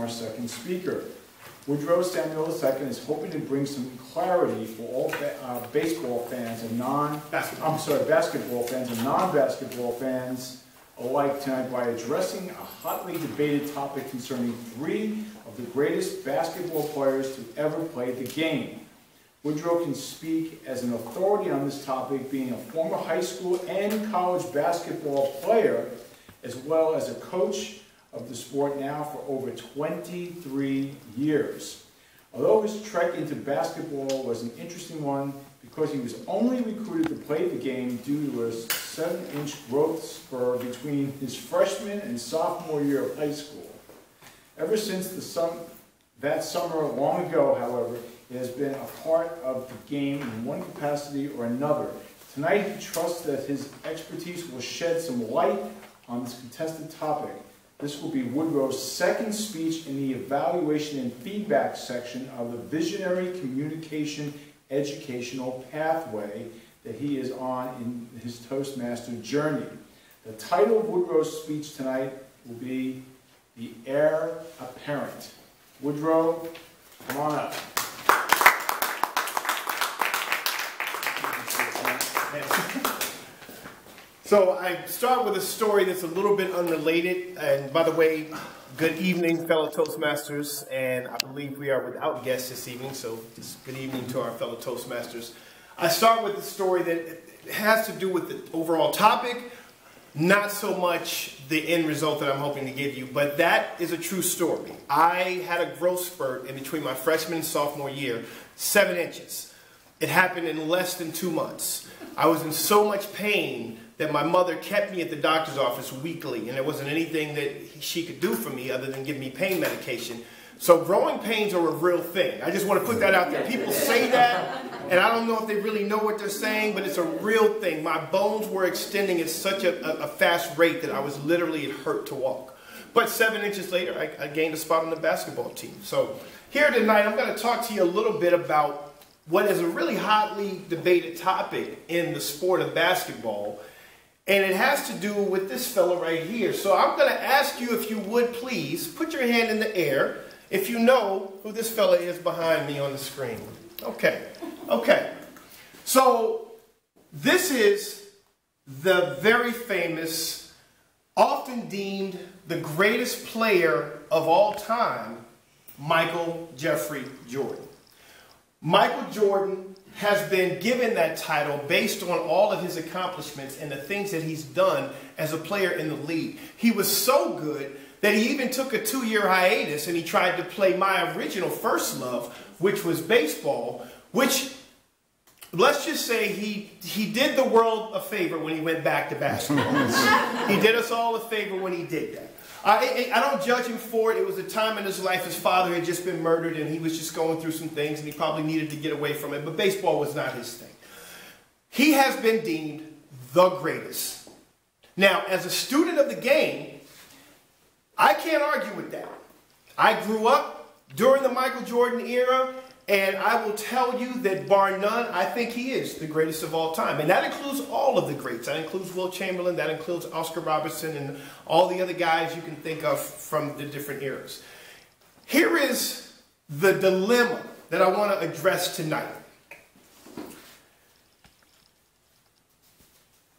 Our second speaker. Woodrow Samuel II is hoping to bring some clarity for all uh, baseball fans and non, I'm sorry, basketball fans and non-basketball fans alike tonight by addressing a hotly debated topic concerning three of the greatest basketball players to ever play the game. Woodrow can speak as an authority on this topic, being a former high school and college basketball player, as well as a coach of the sport now for over 23 years. Although his trek into basketball was an interesting one because he was only recruited to play the game due to a 7-inch growth spur between his freshman and sophomore year of high school. Ever since the sum that summer long ago, however, it has been a part of the game in one capacity or another. Tonight he trusts that his expertise will shed some light on this contested topic. This will be Woodrow's second speech in the evaluation and feedback section of the Visionary Communication Educational Pathway that he is on in his Toastmaster journey. The title of Woodrow's speech tonight will be The Heir Apparent. Woodrow, come on up. So I start with a story that's a little bit unrelated. And by the way, good evening, fellow Toastmasters. And I believe we are without guests this evening, so good evening to our fellow Toastmasters. I start with a story that has to do with the overall topic, not so much the end result that I'm hoping to give you, but that is a true story. I had a growth spurt in between my freshman and sophomore year, seven inches. It happened in less than two months. I was in so much pain that my mother kept me at the doctor's office weekly, and there wasn't anything that she could do for me other than give me pain medication. So growing pains are a real thing. I just want to put that out there. People say that, and I don't know if they really know what they're saying, but it's a real thing. My bones were extending at such a, a, a fast rate that I was literally, it hurt to walk. But seven inches later, I, I gained a spot on the basketball team. So here tonight, I'm going to talk to you a little bit about what is a really hotly debated topic in the sport of basketball, and it has to do with this fellow right here. So I'm going to ask you if you would please put your hand in the air if you know who this fellow is behind me on the screen. Okay. Okay. So this is the very famous, often deemed the greatest player of all time, Michael Jeffrey Jordan. Michael Jordan has been given that title based on all of his accomplishments and the things that he's done as a player in the league. He was so good that he even took a two-year hiatus and he tried to play my original first love, which was baseball, which let's just say he he did the world a favor when he went back to basketball. he did us all a favor when he did that. I, I don't judge him for it. It was a time in his life his father had just been murdered and he was just going through some things and he probably needed to get away from it. But baseball was not his thing. He has been deemed the greatest. Now, as a student of the game, I can't argue with that. I grew up during the Michael Jordan era and I will tell you that bar none, I think he is the greatest of all time. And that includes all of the greats. That includes Wilt Chamberlain, that includes Oscar Robertson, and all the other guys you can think of from the different eras. Here is the dilemma that I want to address tonight.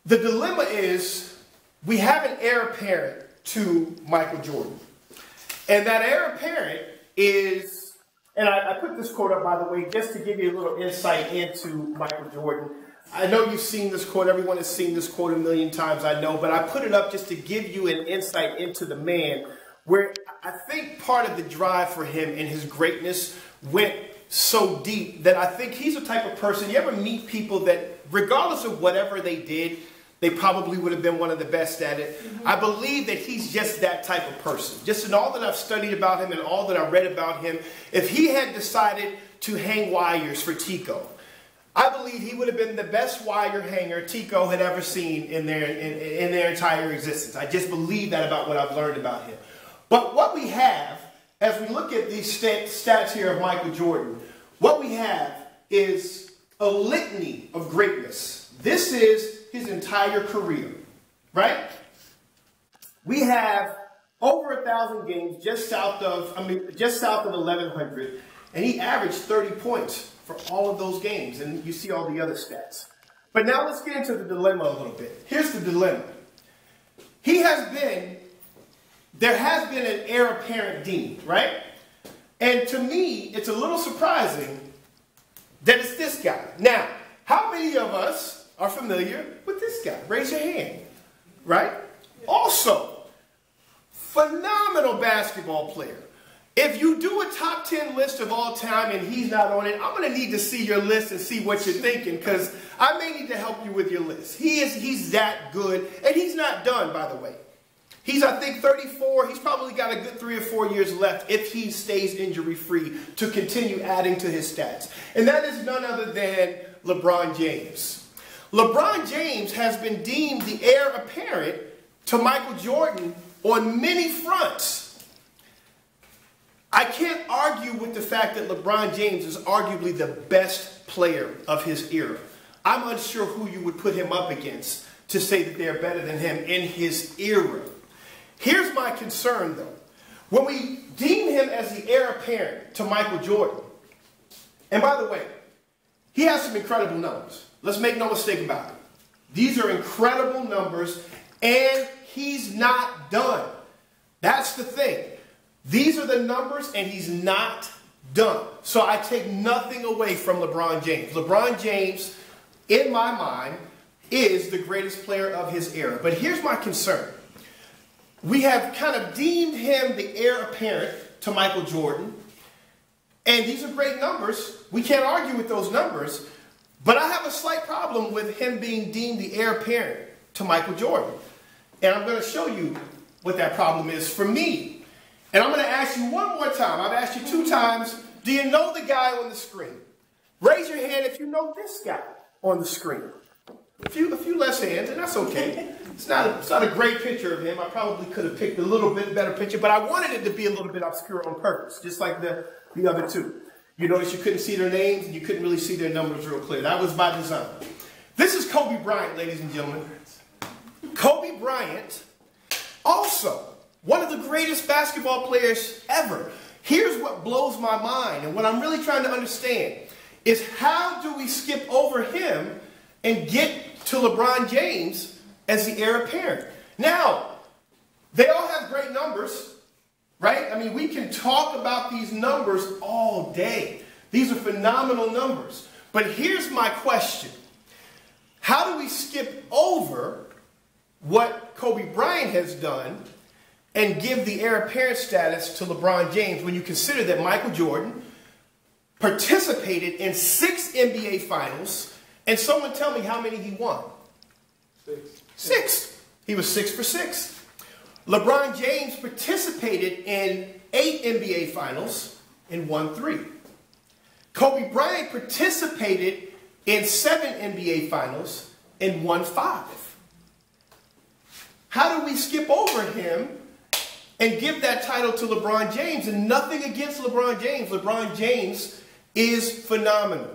The dilemma is we have an heir apparent to Michael Jordan. And that heir apparent is and I, I, put this quote up, by the way, just to give you a little insight into Michael Jordan. I know you've seen this quote. Everyone has seen this quote a million times, I know. But I put it up just to give you an insight into the man where I think part of the drive for him and his greatness went so deep that I think he's a type of person. You ever meet people that, regardless of whatever they did, they probably would have been one of the best at it. Mm-hmm. I believe that he's just that type of person. Just in all that I've studied about him and all that I read about him, if he had decided to hang wires for TECO, I believe he would have been the best wire hanger TECO had ever seen in their, in, in their entire existence. I just believe that about what I've learned about him. But what we have, as we look at these stats here of Michael Jordan, what we have is a litany of greatness. This is his entire career, right? We have over a thousand games, just south of, I mean, just south of 1100, and he averaged 30 points for all of those games, and you see all the other stats. But now let's get into the dilemma a little bit. Here's the dilemma. He has been, there has been an heir apparent deemed, right? And to me, it's a little surprising that it's this guy. Now, how many of us are familiar with this guy? Raise your hand, right? Also, phenomenal basketball player. If you do a top 10 list of all time and he's not on it, I'm going to need to see your list and see what you're thinking because I may need to help you with your list. He is he's that good and he's not done by the way. He's I think 34. He's probably got a good 3 or 4 years left if he stays injury free to continue adding to his stats. And that is none other than LeBron James. LeBron James has been deemed the heir apparent to Michael Jordan on many fronts. I can't argue with the fact that LeBron James is arguably the best player of his era. I'm unsure who you would put him up against to say that they're better than him in his era. Here's my concern though. When we deem him as the heir apparent to Michael Jordan, and by the way, he has some incredible numbers. Let's make no mistake about it. These are incredible numbers, and he's not done. That's the thing. These are the numbers, and he's not done. So I take nothing away from LeBron James. LeBron James, in my mind, is the greatest player of his era. But here's my concern. We have kind of deemed him the heir apparent to Michael Jordan. And these are great numbers. We can't argue with those numbers. But I have a slight problem with him being deemed the heir apparent to Michael Jordan. And I'm going to show you what that problem is for me. And I'm going to ask you one more time. I've asked you two times. Do you know the guy on the screen? Raise your hand if you know this guy on the screen. A few, a few less hands, and that's okay. It's not, a, it's not a great picture of him. I probably could have picked a little bit better picture, but I wanted it to be a little bit obscure on purpose, just like the, the other two. You notice you couldn't see their names, and you couldn't really see their numbers real clear. That was by design. This is Kobe Bryant, ladies and gentlemen. Kobe Bryant also one of the greatest basketball players ever. Here's what blows my mind, and what I'm really trying to understand is how do we skip over him and get to LeBron James as the heir apparent? Now, they all have great numbers, right? I mean, we can talk about these numbers all day. These are phenomenal numbers. But here's my question How do we skip over what Kobe Bryant has done and give the heir apparent status to LeBron James when you consider that Michael Jordan participated in six NBA finals, and someone tell me how many he won? Six. Six. He was six for six. LeBron James participated in eight NBA finals and won three. Kobe Bryant participated in seven NBA finals and won five. How do we skip over him and give that title to LeBron James. And nothing against LeBron James. LeBron James is phenomenal.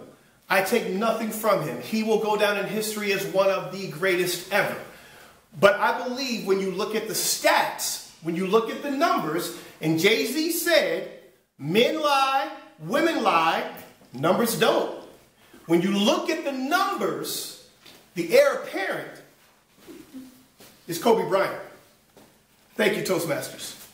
I take nothing from him. He will go down in history as one of the greatest ever. But I believe when you look at the stats, when you look at the numbers, and Jay Z said, men lie, women lie, numbers don't. When you look at the numbers, the heir apparent is Kobe Bryant. Thank you, Toastmasters.